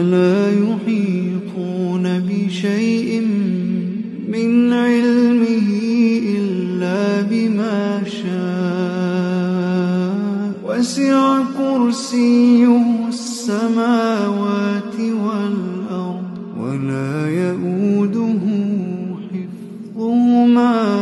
ولا يحيطون بشيء من علمه إلا بما شاء. وسع كرسيه السماوات والأرض ولا يئوده حفظهما.